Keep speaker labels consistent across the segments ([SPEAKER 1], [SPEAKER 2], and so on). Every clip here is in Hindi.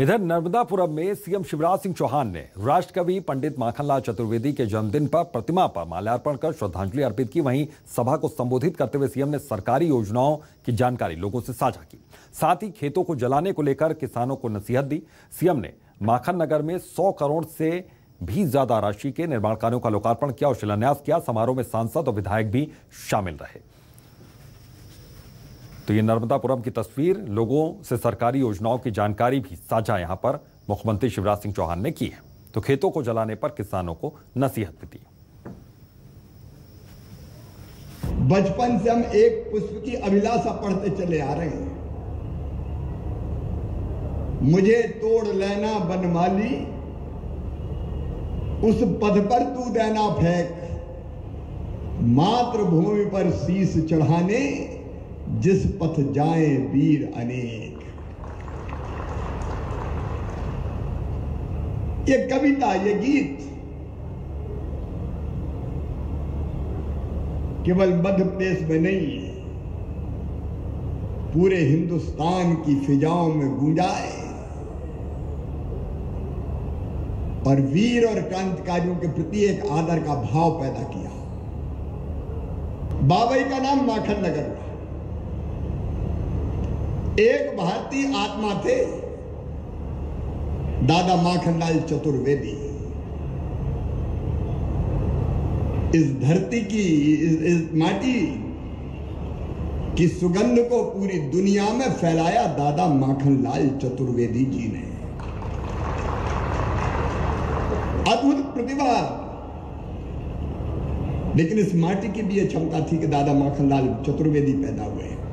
[SPEAKER 1] इधर नर्मदापुरम में सीएम शिवराज सिंह चौहान ने राष्ट्रकवि पंडित माखनलाल चतुर्वेदी के जन्मदिन पर प्रतिमा पर माल्यार्पण कर श्रद्धांजलि अर्पित की। वहीं सभा को संबोधित करते हुए सीएम ने सरकारी योजनाओं की जानकारी लोगों से साझा की। साथ ही खेतों को जलाने को लेकर किसानों को नसीहत दी। सीएम ने माखन नगर में सौ करोड़ से भी ज़्यादा राशि के निर्माण कार्यों का लोकार्पण किया और शिलान्यास किया। समारोह में सांसद और विधायक भी शामिल रहे। तो ये नर्मदापुरम की तस्वीर लोगों से सरकारी योजनाओं की जानकारी भी साझा यहाँ पर मुख्यमंत्री शिवराज सिंह चौहान ने की है। तो खेतों को जलाने पर किसानों को नसीहत भी दी
[SPEAKER 2] बचपन से हम एक पुष्प की अभिलाषा पढ़ते चले आ रहे हैं। मुझे तोड़ लेना बनमाली, उस पद पर तू देना फेंक। मातृभूमि पर शीश चढ़ाने जिस पथ जाए वीर अनेक। ये कविता, ये गीत केवल मध्य प्रदेश में नहीं है, पूरे हिंदुस्तान की फिजाओं में गूंजाए। और वीर और क्रांतिकारियों के प्रति एक आदर का भाव पैदा किया। बाबई का नाम माखन नगर हुआ एक भारतीय आत्मा थे। दादा माखनलाल चतुर्वेदी। इस धरती की इस, इस माटी की सुगंध को पूरी दुनिया में फैलाया दादा माखनलाल चतुर्वेदी जी ने। अद्भुत प्रतिभा। लेकिन इस माटी की भी यह क्षमता थी कि दादा माखनलाल चतुर्वेदी पैदा हुए।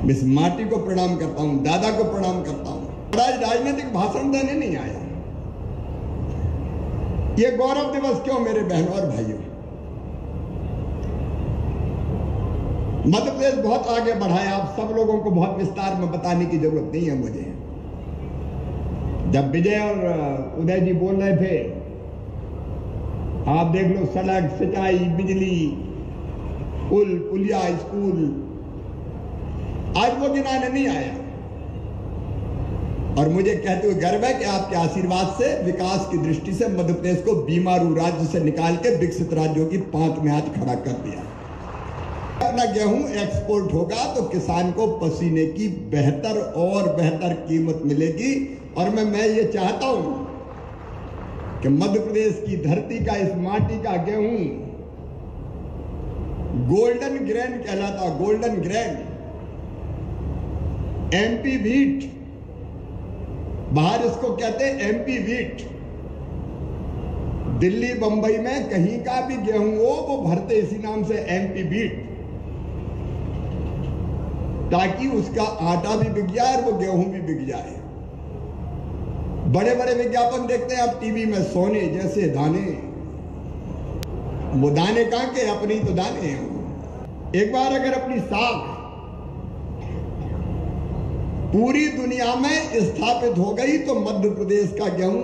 [SPEAKER 2] मैं इस माटी को प्रणाम करता हूँ, दादा को प्रणाम करता हूँ। आज राजनीतिक भाषण देने नहीं आया। ये गौरव दिवस क्यों मेरे बहनों और भाइयों? मध्य प्रदेश बहुत आगे बढ़ा है आप सब लोगों को बहुत विस्तार में बताने की ज़रूरत नहीं है मुझे। जब विजय और उदय जी बोल रहे थे, आप देख लो सड़क, सिंचाई, बिजली, पुल, पुलिया, स्कूल आज वो दिन आने नहीं आया। और मुझे कहते हुए गर्व है कि आपके आशीर्वाद से, विकास की दृष्टि से मध्य प्रदेश को बीमारू राज्य से निकाल के विकसित राज्यों की पाँच में हाथ खड़ा कर दिया। अपना गेहूँ एक्सपोर्ट होगा तो किसान को पसीने की बेहतर और बेहतर कीमत मिलेगी। और मैं मैं ये चाहता हूँ कि मध्य प्रदेश की धरती का, इस माटी का गेहूँ गोल्डन ग्रैंड कहलाता गोल्डन ग्रैंड एमपी वीट बाहर इसको कहते हैं एमपी वीट दिल्ली, बंबई में कहीं का भी गेहूँ हो, वो भरते इसी नाम से एमपी वीट ताकि उसका आटा भी बिक जाए और वो गेहूँ भी बिक जाए. बड़े बड़े विज्ञापन देखते हैं आप टीवी में, सोने जैसे दाने. वो दाने कहाँ के अपनी तो दाने हैं एक बार अगर अपनी साख पूरी दुनिया में स्थापित हो गई तो मध्य प्रदेश का गेहूँ,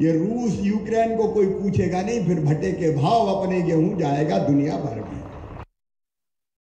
[SPEAKER 2] ये रूस, यूक्रेन को कोई पूछेगा नहीं, फिर भट्टे के भाव अपने गेहूँ जाएगा दुनिया भर में।